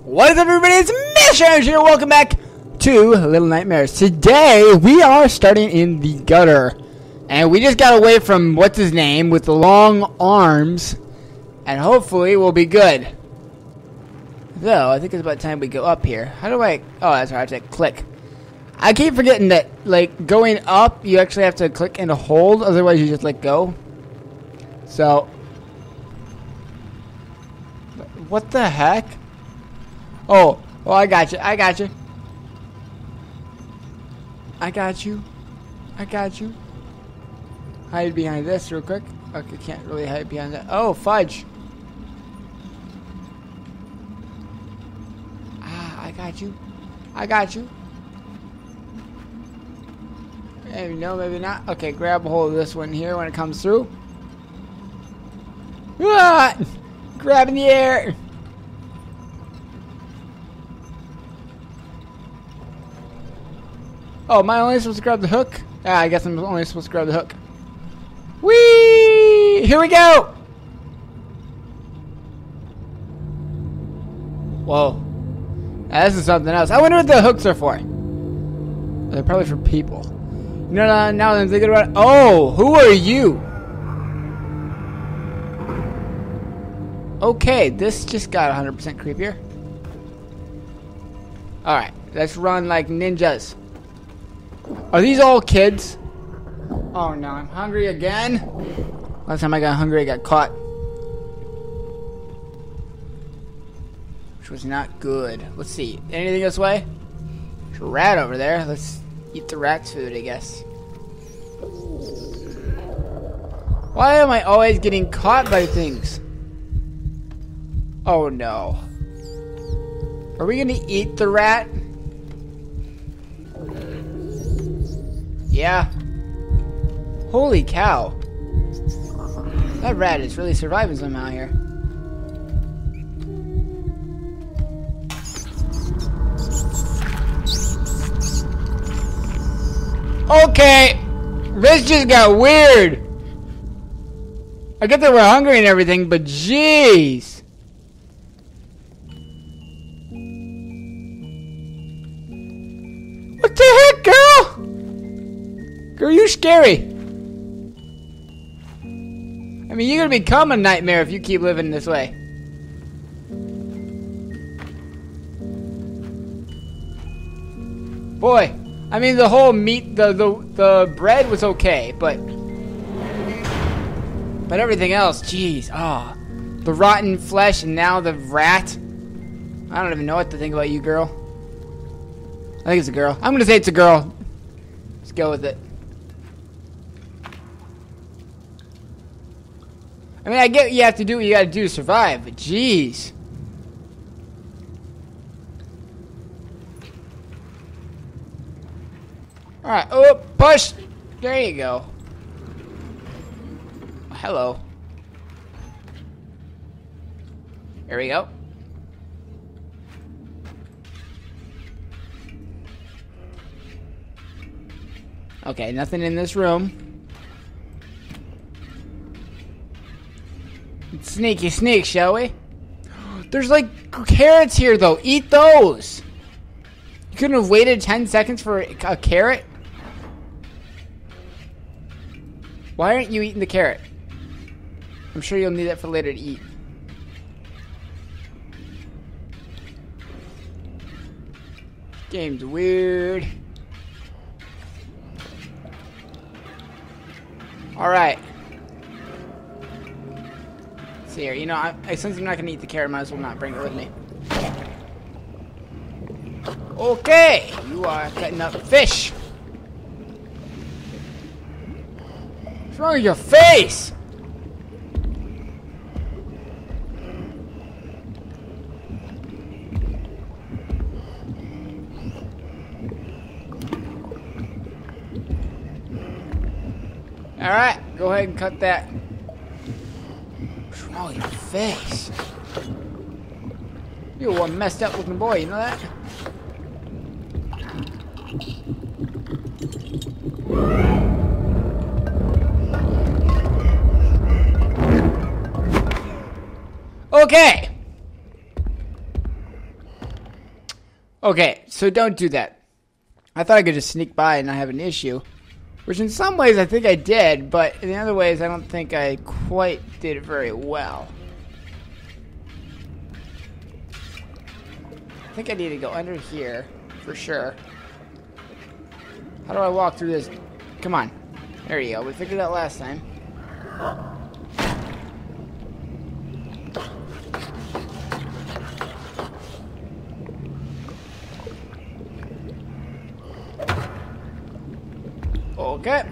What is up, everybody? It's here. Welcome back to Little Nightmares. Today, we are starting in the gutter. And we just got away from what's his name with the long arms. And hopefully, we'll be good. Though, I think it's about time we go up here. How do I... Oh, that's right. I have to click. I keep forgetting that, like, going up, you actually have to click and hold. Otherwise, you just let go. So... What the heck? Oh, oh, I got you. I got you. I got you. I got you. Hide behind this real quick. Okay, can't really hide behind that. Oh, fudge. Ah, I got you. I got you. Maybe no, maybe not. Okay, grab a hold of this one here when it comes through. Ah! Grab in the air. Oh, am I only supposed to grab the hook? Yeah, I guess I'm only supposed to grab the hook. Whee! Here we go! Whoa. Now, this is something else. I wonder what the hooks are for. They're probably for people. You know, now, now I'm thinking about it. Oh, who are you? Okay, this just got 100% creepier. Alright, let's run like ninjas. Are these all kids? Oh no, I'm hungry again. Last time I got hungry, I got caught. Which was not good. Let's see. Anything this way? There's a rat over there. Let's eat the rat's food, I guess. Why am I always getting caught by things? Oh no. Are we gonna eat the rat? Yeah. Holy cow. That rat is really surviving somehow here. Okay. This just got weird. I get that we're hungry and everything, but jeez. Girl, you scary. I mean, you're gonna become a nightmare if you keep living this way. Boy, I mean, the whole meat, the, the, the bread was okay, but... But everything else, jeez, ah. Oh, the rotten flesh and now the rat. I don't even know what to think about you, girl. I think it's a girl. I'm gonna say it's a girl. Let's go with it. I mean, I get you have to do what you gotta do to survive, but jeez. Alright, oh, push! There you go. Oh, hello. Here we go. Okay, nothing in this room. Sneaky sneak, shall we? There's like carrots here though. Eat those. You couldn't have waited 10 seconds for a carrot? Why aren't you eating the carrot? I'm sure you'll need that for later to eat. Game's weird. Alright. Here, you know, I, I, since I'm not gonna eat the carrot, I might as well not bring it with me. Okay, you are cutting up fish. What's wrong with your face? Alright, go ahead and cut that. With your face? You're one messed up looking boy, you know that? Okay. Okay, so don't do that. I thought I could just sneak by and not have an issue. Which in some ways I think I did, but in the other ways I don't think I quite did it very well. I think I need to go under here, for sure. How do I walk through this? Come on. There you go. We figured it out last time. Okay.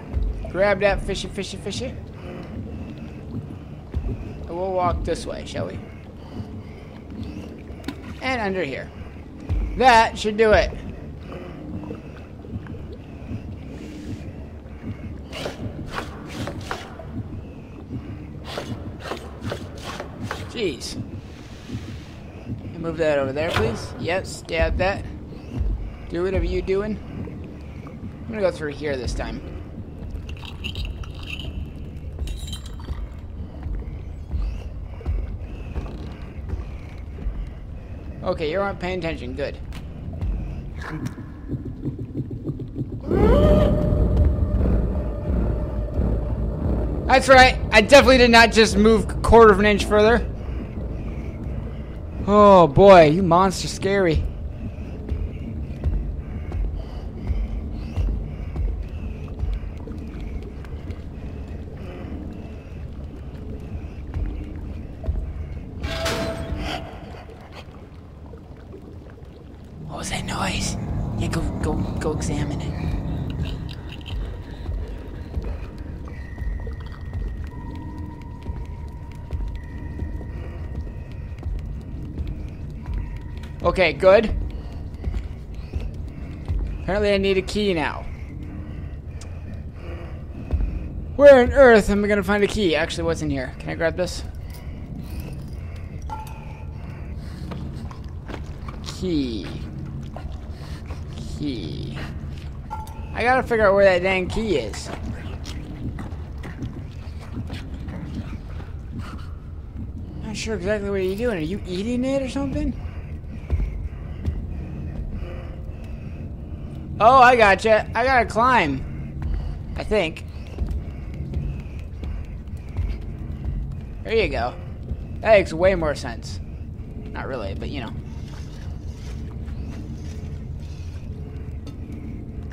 Grab that fishy, fishy, fishy. And we'll walk this way, shall we? And under here. That should do it. Jeez. Move that over there, please. Yep, stab that. Do whatever you doing. I'm gonna go through here this time. Okay, you're not paying attention. Good. That's right. I definitely did not just move quarter of an inch further. Oh boy, you monster scary. What was that noise? Yeah, go go go examine it. Okay, good. Apparently I need a key now. Where on earth am I gonna find a key? Actually, what's in here? Can I grab this? Key. Key. I gotta figure out where that dang key is. Not sure exactly what you're doing. Are you eating it or something? Oh, I gotcha. I gotta climb. I think. There you go. That makes way more sense. Not really, but you know.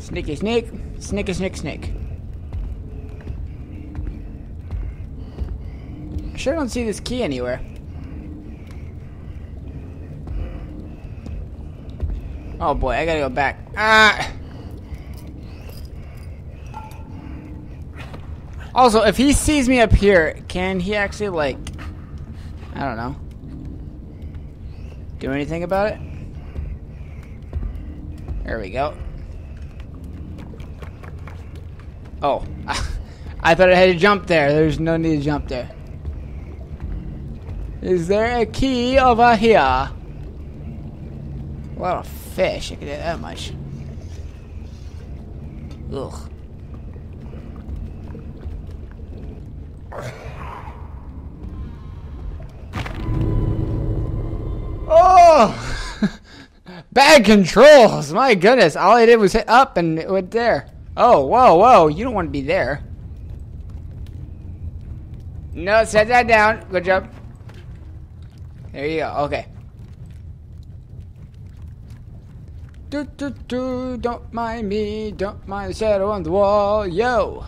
Sneaky sneak. Sneaky sneak sneak. I sure don't see this key anywhere. Oh boy, I gotta go back. Ah! Also, if he sees me up here, can he actually, like, I don't know, do anything about it? There we go. Oh, I thought I had to jump there. There's no need to jump there. Is there a key over here? A lot of fish, I can do that much. Ugh. Oh! Bad controls! My goodness, all I did was hit up and it went there. Oh, whoa, whoa, you don't want to be there. No, set that down. Good job. There you go, okay. Do, do, do, don't mind me, don't mind the shadow on the wall, yo!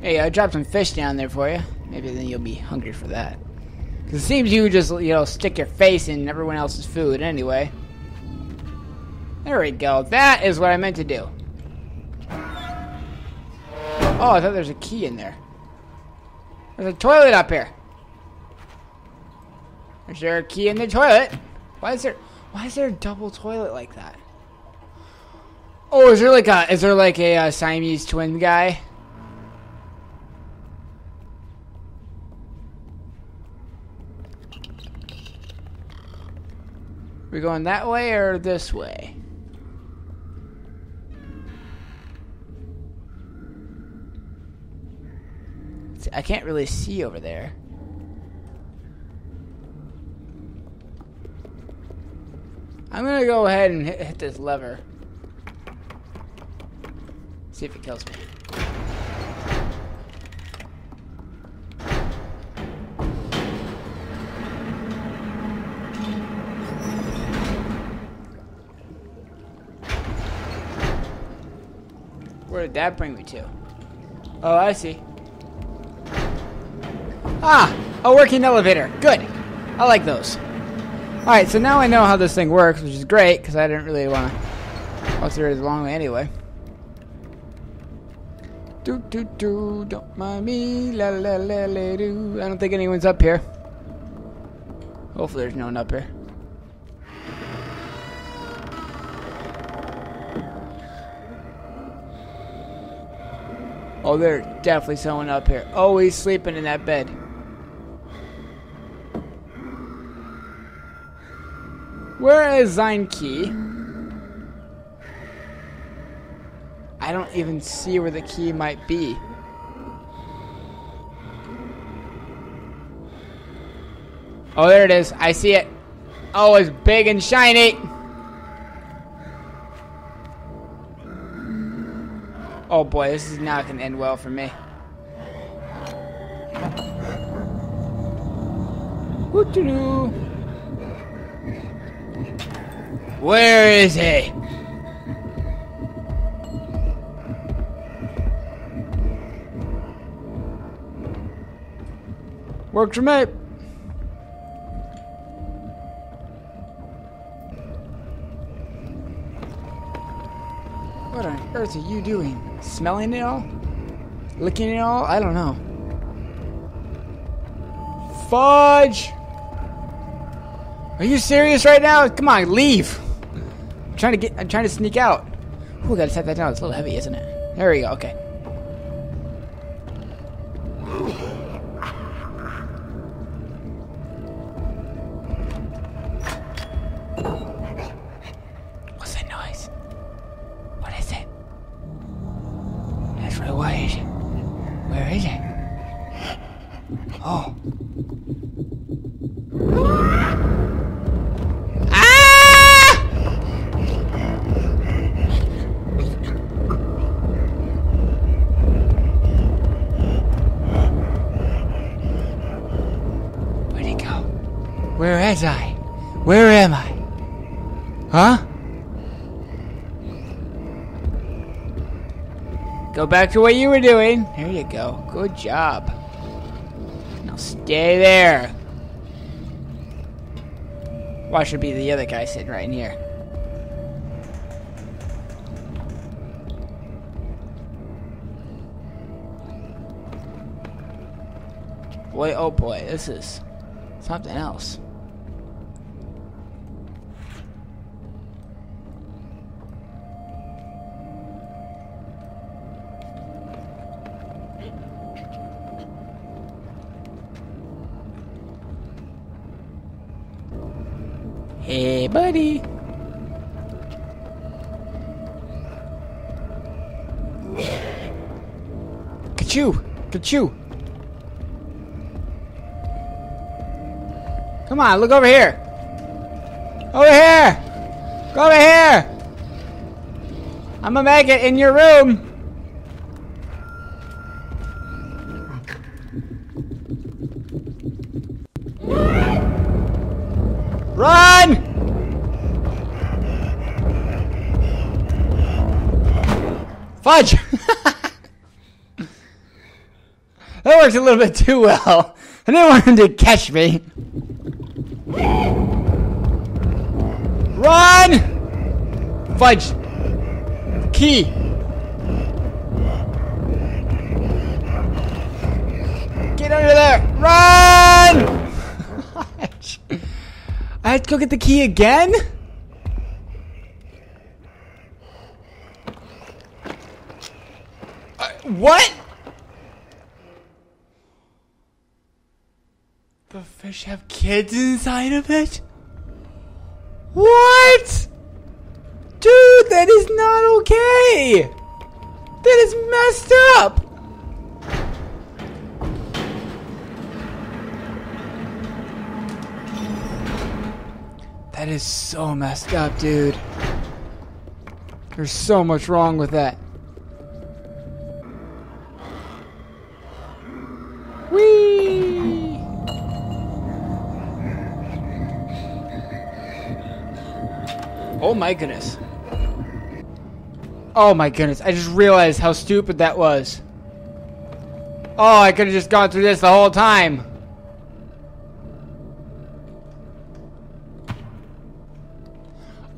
Hey, I dropped some fish down there for you. Maybe then you'll be hungry for that. Because it seems you just, you know, stick your face in everyone else's food anyway. There we go. That is what I meant to do. Oh, I thought there was a key in there. There's a toilet up here. Is there a key in the toilet? Why is there why is there a double toilet like that? Oh, is there like a is there like a uh, Siamese twin guy? We going that way or this way? I can't really see over there. I'm gonna go ahead and hit, hit this lever. See if it kills me. Where did that bring me to? Oh, I see. Ah, a working elevator. Good. I like those. Alright, so now I know how this thing works, which is great, because I didn't really want to walk through it the long way anyway. Do do do, don't mind me, la la la la do. I don't think anyone's up here. Hopefully there's no one up here. Oh, there's definitely someone up here. Oh, he's sleeping in that bed. Where is Key? I don't even see where the key might be. Oh, there it is. I see it. Oh, it's big and shiny. Oh boy, this is not going to end well for me. What to do? Where is he? Works for me. What on earth are you doing? Smelling it all? Licking it all? I don't know. Fudge! Are you serious right now? Come on, leave! I'm trying to get I'm trying to sneak out. Ooh, gotta set that down. It's a little heavy, isn't it? There we go, okay. Was Go back to what you were doing. There you go. Good job. Now stay there. Why should be the other guy sitting right in here? Boy, oh boy, this is something else. Hey, buddy. Kachoo! Kachoo! Come on, look over here! Over here! Go over here! I'm make it in your room! Fudge! that worked a little bit too well. I didn't want him to catch me. Run! Fudge! Key! Get under there! Run! I have to go get the key again? What? The fish have kids inside of it? What? Dude, that is not okay! That is messed up! That is so messed up, dude. There's so much wrong with that. Whee! Oh my goodness. Oh my goodness. I just realized how stupid that was. Oh, I could have just gone through this the whole time.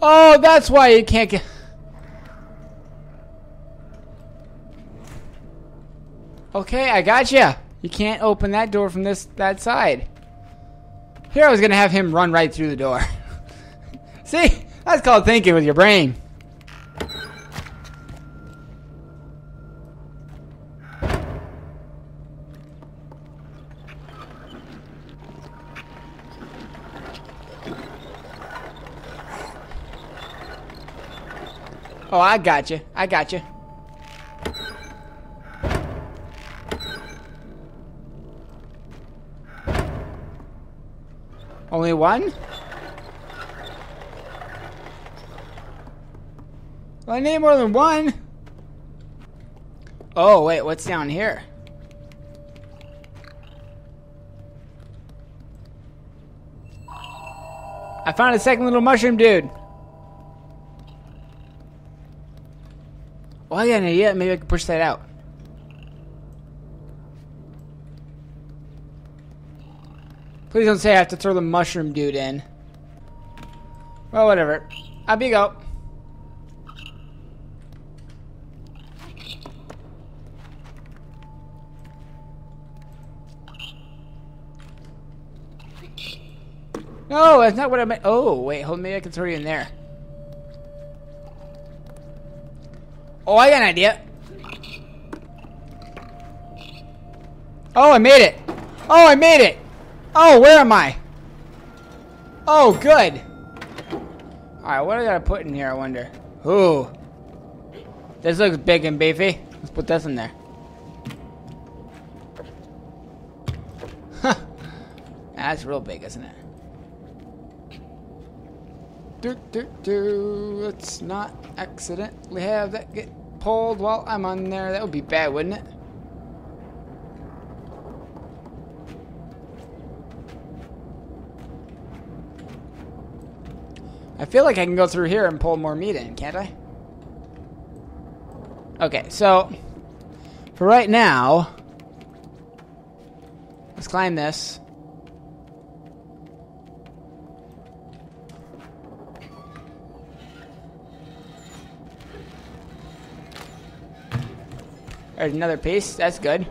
Oh, that's why you can't get... Okay, I got you. You can't open that door from this that side. Here I was gonna have him run right through the door. See, that's called thinking with your brain. Oh, I got you. I got you. Only one? Well, I need more than one. Oh, wait, what's down here? I found a second little mushroom dude. Well, yeah, yeah, maybe I can push that out. Please don't say I have to throw the mushroom dude in. Well, whatever. Up you go. No, that's not what I meant. Oh, wait, hold me. I can throw you in there. Oh, I got an idea. Oh, I made it. Oh, I made it. Oh, where am I? Oh, good. Alright, what do I gotta put in here, I wonder? Ooh. This looks big and beefy. Let's put this in there. Huh. That's real big, isn't it? Do, do, do. Let's not accidentally have that get pulled while I'm on there. That would be bad, wouldn't it? I feel like I can go through here and pull more meat in, can't I? Okay, so for right now, let's climb this. There's another piece. That's good.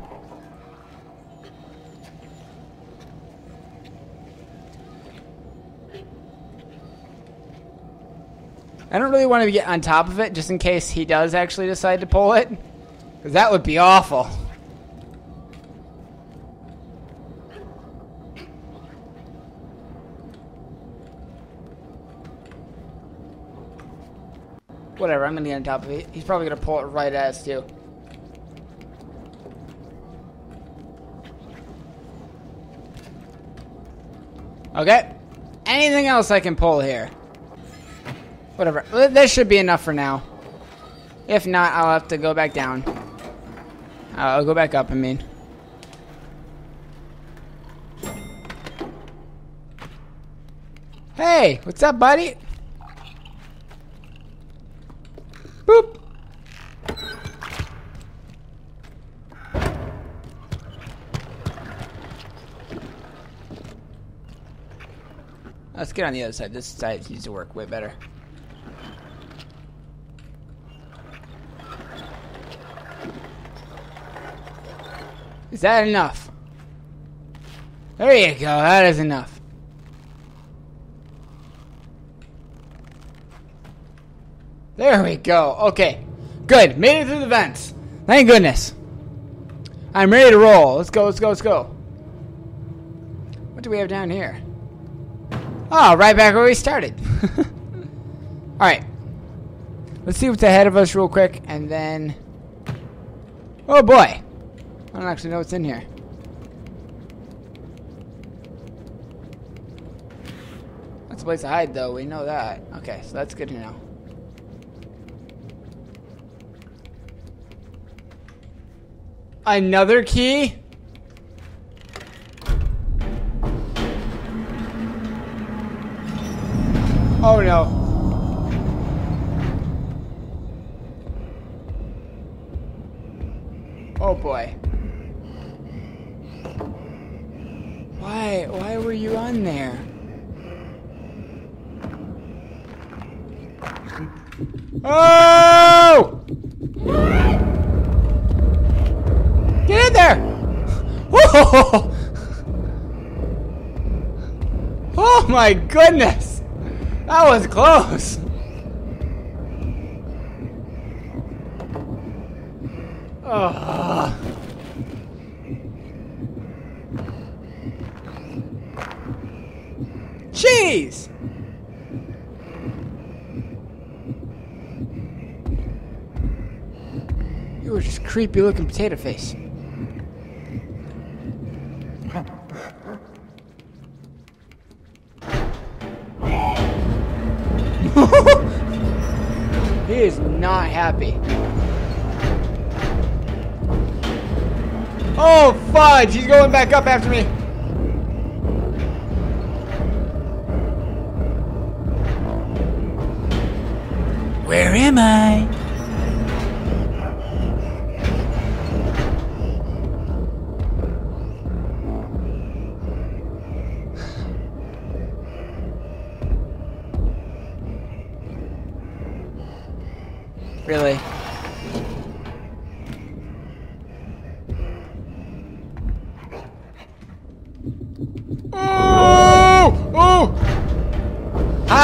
I don't really want to get on top of it just in case he does actually decide to pull it. Because that would be awful. Whatever, I'm going to get on top of it. He's probably going to pull it right at us, too. Okay. Anything else I can pull here? Whatever. This should be enough for now. If not, I'll have to go back down. I'll go back up, I mean. Hey, what's up, buddy? Get on the other side. This side needs to work way better. Is that enough? There you go. That is enough. There we go. Okay. Good. Made it through the vents. Thank goodness. I'm ready to roll. Let's go, let's go, let's go. What do we have down here? Oh, right back where we started. Alright. Let's see what's ahead of us real quick, and then... Oh boy! I don't actually know what's in here. Let's a place to hide, though. We know that. Okay, so that's good to know. Another key? Oh no. Oh boy. Why? Why were you on there? Oh! Get in there! Whoa! Oh my goodness! That was close! Ah. Oh. Jeez! You were just creepy looking potato face. He is not happy. Oh, fudge! He's going back up after me. Where am I?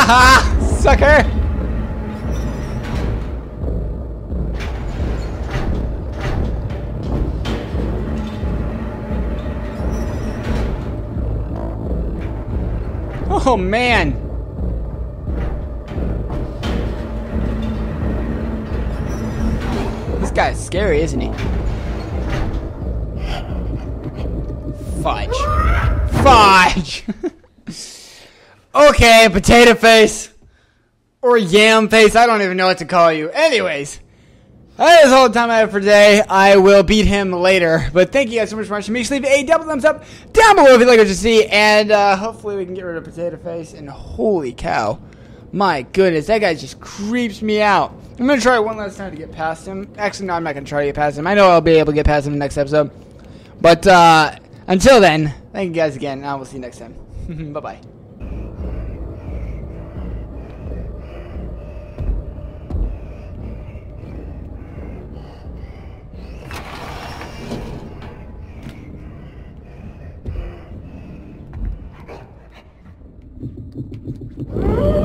Oh! Ha ha! Sucker! Oh man! This guy's scary, isn't he? Fudge. Fudge! okay, potato face. Or yam face, I don't even know what to call you. Anyways, that is all the time I have for today. I will beat him later. But thank you guys so much for watching. Make sure leave a double thumbs up down below if you'd like to see. And uh, hopefully we can get rid of potato face. And holy cow. My goodness, that guy just creeps me out. I'm going to try one last time to get past him. Actually, no, I'm not going to try to get past him. I know I'll be able to get past him in the next episode. But uh, until then, thank you guys again. And I will see you next time. Bye-bye. Música